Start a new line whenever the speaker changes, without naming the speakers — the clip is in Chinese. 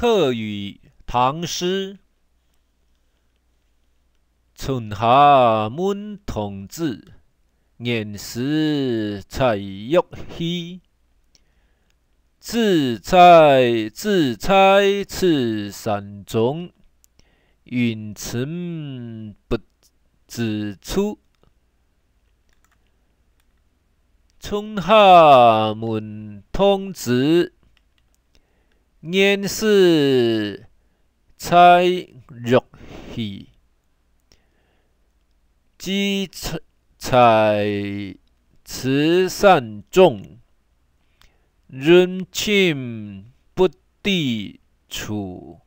客语唐诗：春夏满堂子，年时采玉溪。自采自采此山中，云层不知处。春夏满堂子，年时采玉溪。自采此山中。人情不抵处。